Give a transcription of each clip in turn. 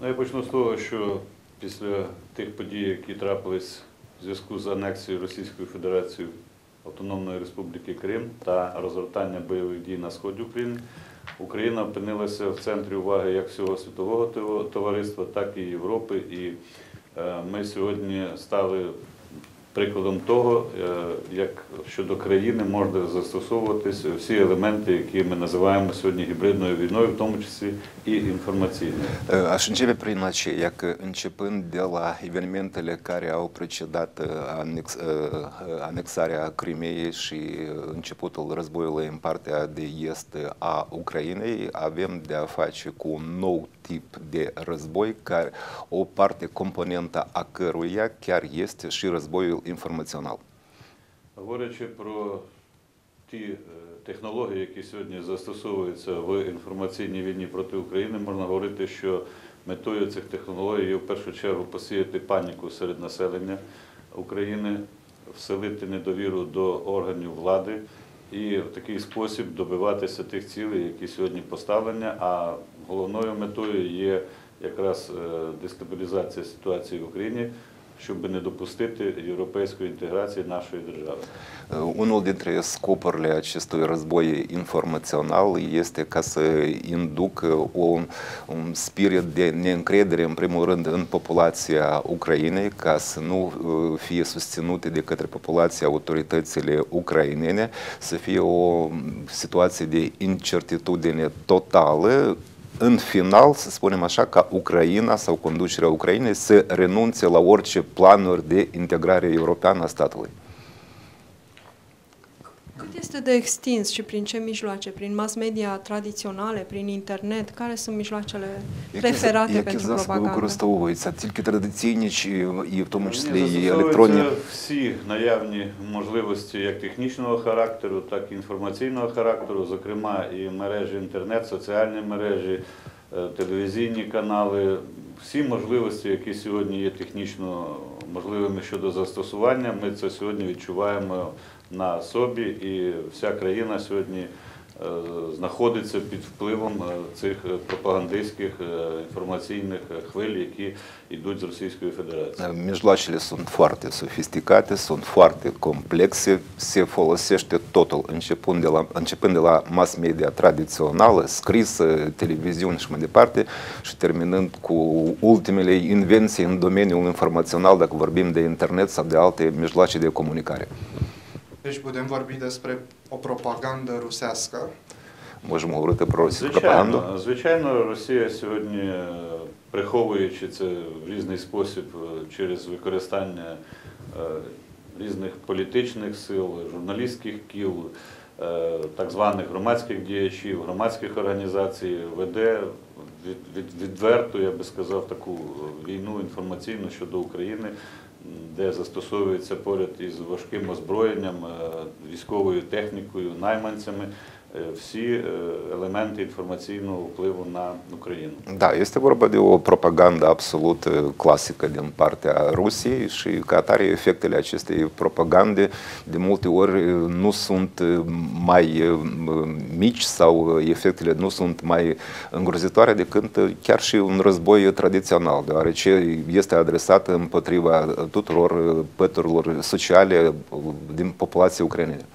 Ну, я почну з того, що після тих подій, які трапились в зв'язку з анексією Російською Федерацією Автономної Республіки Крим та розгортання бойових дій на сході України, Україна опинилася в центрі уваги як всього світового товариства, так і Європи. І е, ми сьогодні стали прикладом того, е, як щодо країни можна застосовуватися всі елементи, які ми називаємо сьогодні гібридною війною, в тому числі і інформаційною. Aș începe prin a ceea că începând de la evenimentele care au precedat uh, anex, uh, anexarea Crimeei și începutul războiului în partea de est a Ucrainei, avem de a face cu un nou tip de război, care o parte componentă a căruia chiar este și războiul informațional. Говорячи про ті е, технології, які сьогодні застосовуються в інформаційній війні проти України, можна говорити, що метою цих технологій є в першу чергу посіяти паніку серед населення України, вселити недовіру до органів влади і в такий спосіб добиватися тих цілей, які сьогодні поставлені. А головною метою є якраз е, дестабілізація ситуації в Україні, щоб не допустити європейської інтеграції нашої держави. Uh, Unul dintre scopurile acestui război informațional este ca să inducă un, un spirit de neîncredere, în primul rând, în populația Ucrainei, ca să nu uh, fie susținute de către populația autoritățile ucrainene, să fie o situație de incertitudine totală, în final, să spunem așa, ca Ucraina sau conducerea Ucrainei să renunțe la orice planuri de integrare europeană a statului. Cât este de extins și prin ce mijloace? Prin mass media tradiționale, prin internet? Care sunt mijloacele preferate які pentru засоби propagandă? використовуються? Тільки традиційні, чи і в тому числі і електронні? всі наявні можливості як технічного характеру, так і інформаційного характеру, зокрема і мережі інтернет, соціальні мережі, телевізійні канали, всі можливості, які сьогодні є технічно можливими щодо застосування, ми це сьогодні відчуваємо на собі, і вся країна сьогодні е, знаходиться під впливом е, цих е, пропагандистських е, інформаційних е, хвиль, які йдуть з Російської Федерації. Începând de la, începând de la mass media tradițională, scrisă, televiziuni și mai departe, și terminând cu ultimele invenții în domeniul informațional, dacă vorbim de internet sau de alte mijloace de comunicare. Deci putem vorbi despre o propagandă rusească, Можемо говорити про російську пропаганду. Звичайно, звичайно, Росія сьогодні, приховуючи це в різний спосіб е, через використання е, різних політичних сил, журналістських кіл, е, так званих громадських діячів, громадських організацій, веде від, від, відверту, я би сказав, таку війну інформаційну щодо України, де застосовується поряд із важким озброєнням, е, військовою технікою, найманцями всі е, елементи інформаційного впливу на Україну. Da, este vorba de o propagandă absolut uh, clasică din partea Rusiei și ca atare efectele acestei propagande de multe ori uh, nu sunt uh, mai uh, mici sau uh, efectele nu sunt mai îngrozitoare decât uh, chiar și un război tradițional, deoarece este adresat împotriva tuturor uh, păturilor sociale uh, din populația ucrainene.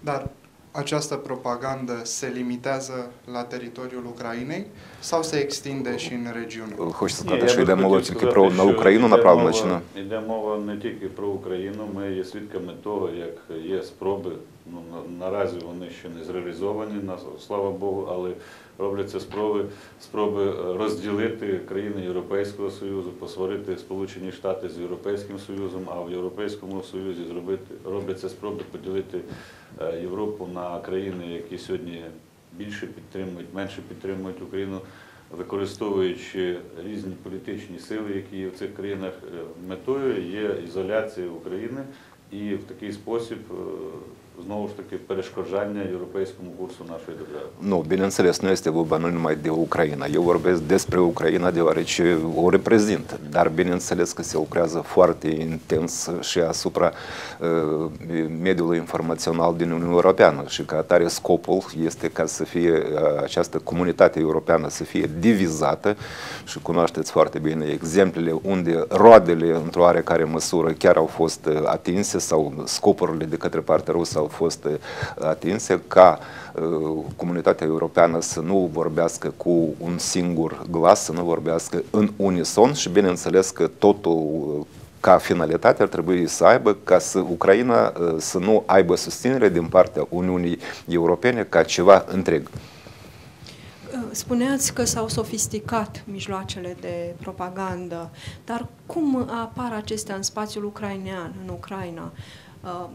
dar această propagandă se limitează la teritoriul Ucrainei sau se extinde și în regiune? Хочеться сказати, що йде мова тільки про на Україну направлена чи не? Йде мова не тільки про Україну. Ми є свідками того, як є спроби. Ну на- наразі вони ще не зреалізовані, слава Богу, але робляться спроби, спроби е, розділити країни Європейського Союзу, посварити Сполучені Штати з Європейським Союзом, а в Європейському Союзі зробити робляться спроби поділити е, Європу на країни, які сьогодні більше підтримують, менше підтримують Україну використовуючи різні політичні сили, які є в цих країнах, е, метою є ізоляція України і в такий спосіб е, знову ж таки перешкоджання європейському курсу нашої держави. Nu, bineînțeles, nu este vorba nu numai de Ucraina. Eu vorbesc despre Ucraina deoarece o reprezint, dar bineînțeles că se lucrează foarte intens și asupra uh, mediului informațional din Uniunea Europeană și ca atare scopul este ca să fie uh, această comunitate europeană să fie divizată și cunoașteți foarte bine exemplele unde roadele într-o oarecare măsură chiar au fost uh, atinse sau scopurile de către partea rusă au fost uh, atinse ca uh, comunitatea europeană să nu vorbească cu un singur glas, să nu vorbească în unison și bineînțeles că totul uh, ca finalitate ar trebui să aibă ca să Ucraina uh, să nu aibă susținere din partea Uniunii Europene ca ceva întreg. Spuneați că s-au sofisticat mijloacele de propagandă, dar cum apar acestea în spațiul ucrainean, în Ucraina? Uh,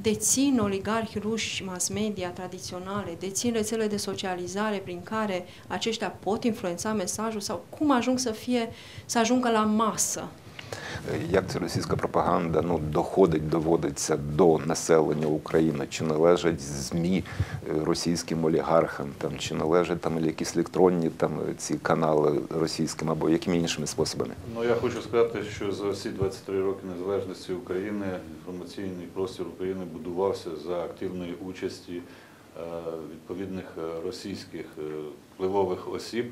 Dețin oligarhi ruși mass media tradiționale, dețin rețele de socializare prin care aceștia pot influența mesajul sau cum ajung să fie, să ajungă la masă? Як ця російська пропаганда ну, доходить, доводиться до населення України? Чи належать ЗМІ е, російським олігархам, там, чи належать там якісь електронні там, ці канали російським або якими іншими способами? Ну я хочу сказати, що за всі 23 роки незалежності України інформаційний простір України будувався за активної участі е, відповідних е, російських е, впливових осіб.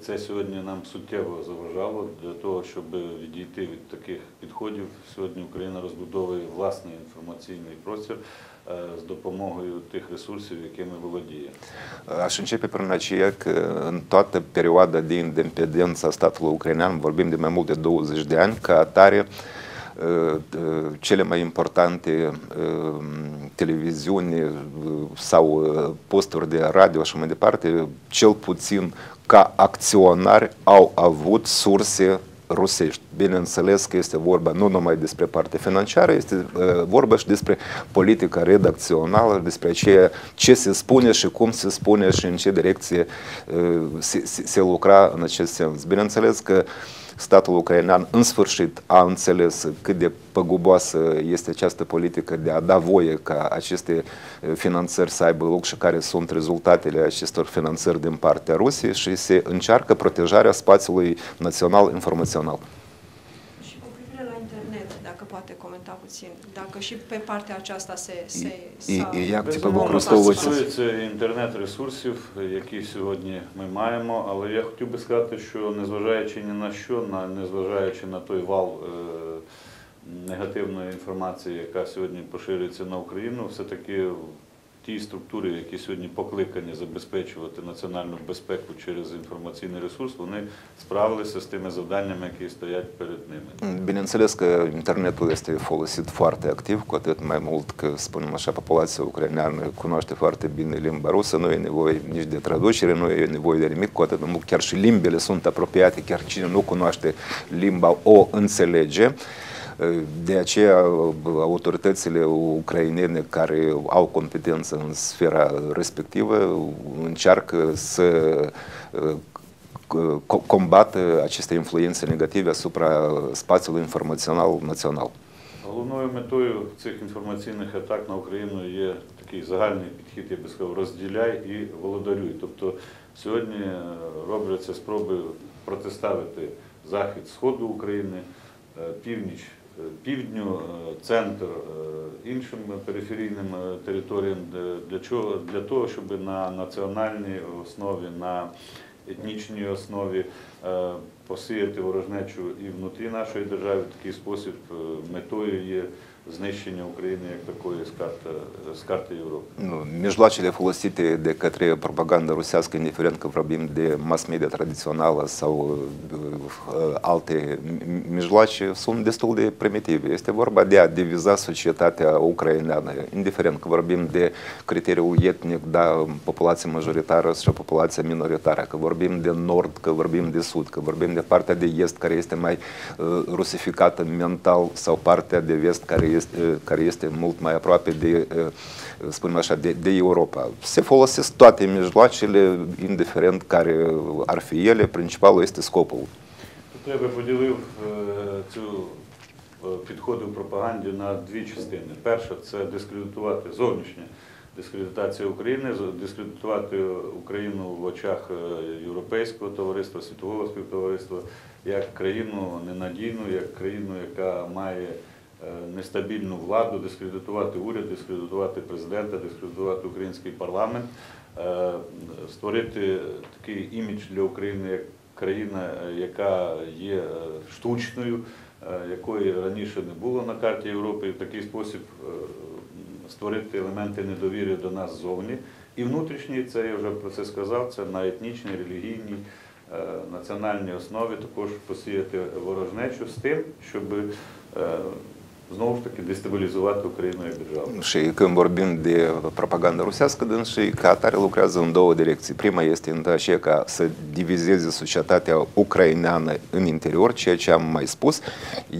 Це сьогодні нам суттєво заважало для того, щоб відійти від таких підходів. Sьогодні Україна розбудовує власний інформаційний простір е, з допомогою тих ресурсів, якими володіє. Ucrainean, vorbim de mai mult de 20 de ani, ca atare, uh, uh, cele mai importante uh, televiziuni uh, sau uh, posturi de radio și mai departe, cel puțin ca acționari au avut surse rusești. Bineînțeles că este vorba nu numai despre partea financiară, este uh, vorba și despre politica redacțională, despre ceea ce se spune și cum se spune și în ce direcție uh, se, se, se lucra în acest sens. Bineînțeles că statul ucrainean în sfârșit a înțeles cât de păguboasă este această politică de a da voie ca aceste uh, finanțări să aibă loc și care sunt rezultatele acestor finanțări din partea Rusiei și se încearcă protejarea spațiului național informațional. Comenta puțin, dacă și pe partea aceasta se... se І, як типу, використовується стосується інтернет-ресурсів, які сьогодні ми маємо, але я хотів би сказати, що незважаючи ні на що, на незважаючи на той вал е, негативної інформації, яка сьогодні поширюється на Україну, все-таки ті структури, які сьогодні покликані забезпечувати національну безпеку через інформаційний ресурс, вони справилися з тими завданнями, які стоять перед ними. Bineînțeles că internetul este folosit foarte activ, cu atât mai mult că, spunem așa, populația ucraineană cunoaște foarte bine limba rusă, nu e nevoie nici de traducere, nu e nevoie de nimic, cu atât mai mult chiar și limbile sunt apropiate, chiar De aceea, autoritățile ucrainene care au competență în sfera respectivă încearcă să co- combată aceste influențe negative asupra spațiului informațional național. Головною метою цих інформаційних атак на Україну є такий загальний підхід, я би сказав, розділяй і володарюй. Тобто сьогодні е, робляться спроби протиставити захід сходу України, е, північ е, півдню, е, центр е, іншим периферійним е, територіям для чого для того, щоб на національній основі, на етнічній основі посіяти ворожнечу і внутрі нашої держави. В такий спосіб метою є знищення України як такої з карти, з карти Європи. Nu, Mijloacele folosite de către propaganda rusească, indiferent că vorbim de mass media tradițională sau uh, alte mi- mijloace, sunt destul de primitive. Este vorba de a diviza societatea ucraineană, indiferent că vorbim de criteriul etnic, da, populația majoritară și populația minoritară, că vorbim de nord, că vorbim de sud, că vorbim de partea de est care este mai uh, rusificată mental sau partea de vest care este, care este mult mai aproape de spunem așa, de, de Europa. Se folosesc toate mijloacele, indiferent care ar fi ele, principalul este scopul. Я би поділив е, цю е, підходив в пропаганді на дві частини. Перша це дискредитувати зовнішнє дискредитація України, дискредитувати Україну в очах е, європейського товариства, світового співтовариства як країну ненадійну, як країну, яка має нестабільну владу, дискредитувати уряд, дискредитувати президента, дискредитувати український парламент, е, створити такий імідж для України як країна, е, яка є е, штучною, е, якої раніше не було на карті Європи, і в такий спосіб е, створити елементи недовіри до нас ззовні. І внутрішній, це я вже про це сказав, це на етнічній, релігійній, е, національній основі також посіяти ворожнечу з tим, щоб е, знову ж таки destabilizувати Україну як державу. Și când vorbim de propagandă rusească, dâns și ca atare lucrează în două direcții. Prima este în aceea ca să divizeze societatea ucraineană în interior, ceea ce am mai spus,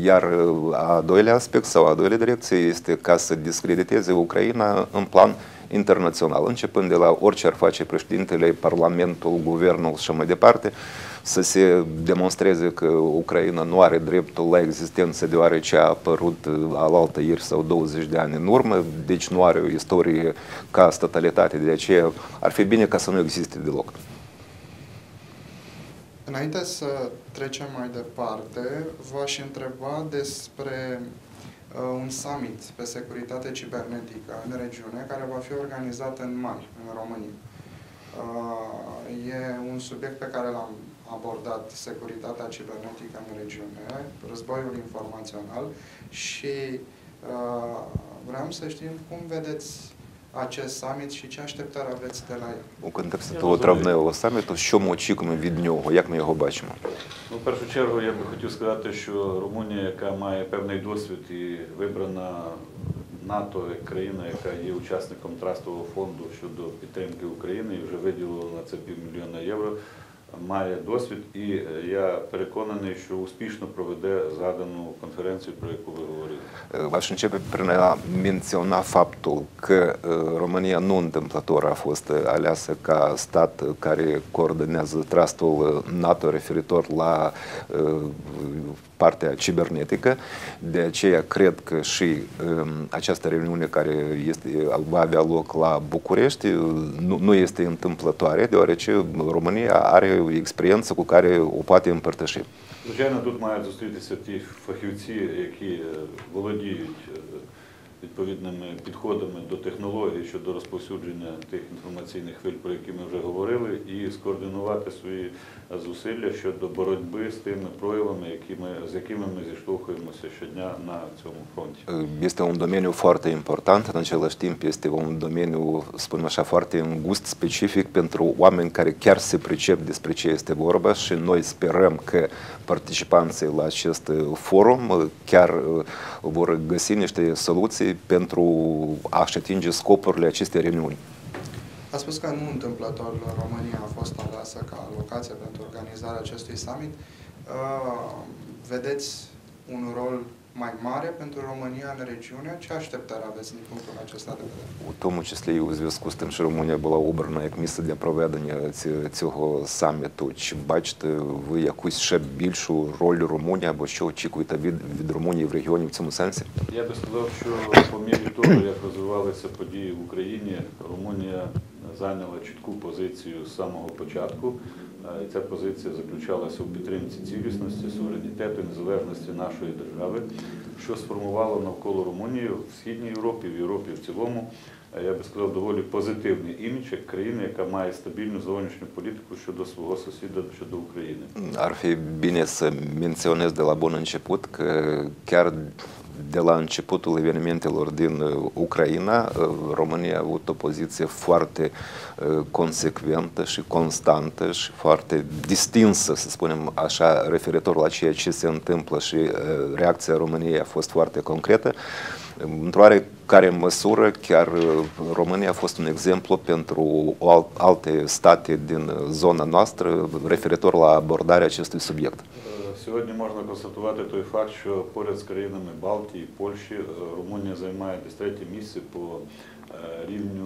iar a doilea aspect sau a doilea direcție este ca să discrediteze Ucraina în plan internațional, începând de la orice ar face președintele, Parlamentul, Guvernul și așa mai departe, să se demonstreze că Ucraina nu are dreptul la existență deoarece a apărut alaltă ieri sau 20 de ani în urmă, deci nu are o istorie ca statalitate, de aceea ar fi bine ca să nu existe deloc. Înainte să trecem mai departe, v-aș întreba despre uh, un summit pe securitate cibernetică în regiune, care va fi organizat în mai, în România. Uh, e un subiect pe care l-am abordat, securitatea cibernetică în regiune, războiul informațional și uh, vreau să știm cum vedeți acest summit și ce așteptări aveți de la el. У контексті того травневого саміту, що ми очікуємо від нього, як ми його бачимо? Ну, в першу чергу я би хотів сказати, що Румунія, яка має певний досвід і вибрана НАТО як країна, яка є учасником трастового фонду щодо підтримки України і вже виділила на це півмільйона євро, має досвід, і е, я переконаний, що успішно проведе згадану конференцію, про яку ви говорили. Aș începe prin a menționa faptul că uh, România nu întâmplător a fost uh, aleasă ca stat uh, care coordonează trustul uh, NATO referitor la uh, partea cibernetică. De aceea cred că și um, această reuniune care este, va avea loc la București uh, nu, nu este întâmplătoare, deoarece România are experiență cu care o poate împărtăși. Звичайно, тут мають зустрітися ті фахівці, які е, володіють е, відповідними підходами до технологій щодо розповсюдження тих інформаційних хвиль, про які ми вже говорили, і скоординувати свої зусилля щодо боротьби з тими проявами, з якими ми зіштовхуємося щодня на цьому фронті. Un domeniu, spunem așa, foarte îngust, specific pentru oameni care chiar se pricep despre ce este vorba și noi sperăm că participanții la acest forum chiar vor găsi niște soluții pentru a-și atinge scopurile acestei reuniuni. A spus că nu întâmplător România a fost aleasă ca locație pentru organizarea acestui summit. Uh, Vedeți un rol mai mare pentru România în реgiune? Ce așteptări aveți din punctul acesta de vedere? У тому числі і у зв'язку з тим, що Румунія була обрана як місце для проведення цього саміту. Чи бачите ви якусь ще більшу роль Румунії або що очікуєте від, від Румунії в регіоні в цьому сенсі? Я би сказав, що по мірі того, як розвивалися події в Україні, Румунія зайняла чітку позицію з самого початку. Е, ця позиція заключалася у підтримці цілісності, суверенітету незалежності нашої держави, що сформувало навколо Румунії в Східній Європі, в Європі в цілому, я би сказав, доволі позитивний імідж як країни, яка має стабільну зовнішню політику щодо свого сусіда, щодо України. Ar fi bine să menționez de la bun început că chiar de la începutul evenimentelor din uh, Ucraina, uh, România a avut o poziție foarte uh, consecventă și constantă și foarte distinsă, să spunem așa, referitor la ceea ce se întâmplă și uh, reacția României a fost foarte concretă. Într-o oarecare măsură, chiar uh, România a fost un exemplu pentru o al- alte state din uh, zona noastră referitor la abordarea acestui subiect. Е, Сьогодні можна констатувати той факт, що поряд з країнами Балтії, Польщі, е, Румунія займає десь третє місце по е, рівню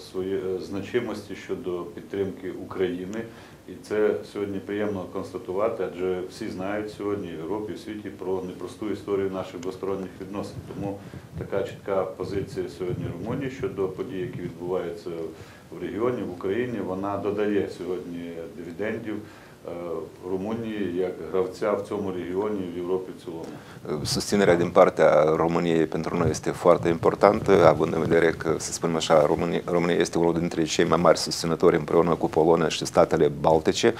своєї е, значимості щодо підтримки України І це сьогодні приємно констатувати, адже всі знають сьогодні в Європі, в світі про непросту історію наших двосторонніх відносин. Тому така чітка позиція сьогодні Румунії щодо подій, які відбуваються в регіоні, в Україні, вона додає сьогодні дивідендів е, Румунії як gravția в цьому регіоні, в Європі в цілому. Susținerea din partea României pentru noi este foarte importantă, având în vedere că, să spunem așa, România, România este unul dintre cei mai mari susținători împreună cu Polonia și statele Baltice.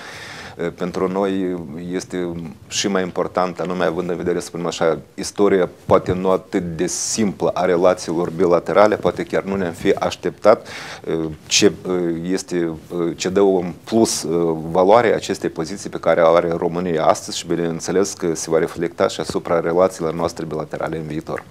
Pentru noi este și mai important, anume având în vedere, să spunem așa, istoria poate nu atât de simplă a relațiilor bilaterale, poate chiar nu ne-am fi așteptat ce, este, ce dă un plus valoare acestei poziții pe care o are România astăzi și bineînțeles că se va reflecta și asupra relațiilor noastre bilaterale în viitor.